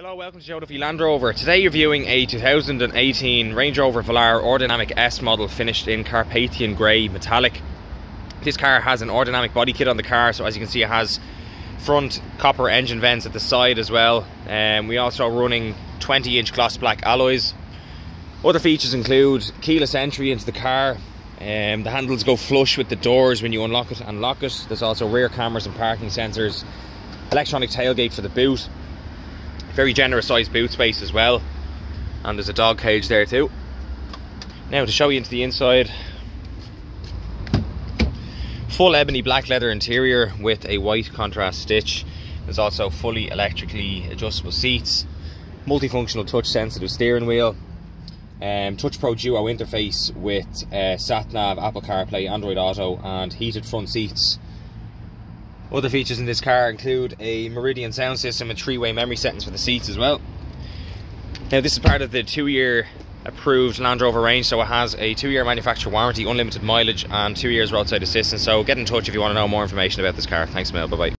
Hello, welcome to Duffy Land Rover. Today you're viewing a 2018 Range Rover Velar R-Dynamic S model finished in Carpathian Grey Metallic. This car has an R-Dynamic body kit on the car, so as you can see it has front copper engine vents at the side as well. And um, we also are running 20 inch gloss black alloys. Other features include keyless entry into the car, um, the handles go flush with the doors when you unlock it and lock it. There's also rear cameras and parking sensors, electronic tailgate for the boot, very generous sized boot space as well. And there's a dog cage there too. Now to show you into the inside. Full ebony black leather interior with a white contrast stitch. There's also fully electrically adjustable seats, multifunctional touch sensitive steering wheel, um, Touch Pro Duo interface with uh, sat nav, Apple CarPlay, Android Auto, and heated front seats other features in this car include a Meridian sound system and three-way memory settings for the seats as well. Now this is part of the two-year approved Land Rover range, so it has a two-year manufacturer warranty, unlimited mileage, and two years roadside assistance. So get in touch if you want to know more information about this car. Thanks, Mel. Bye bye.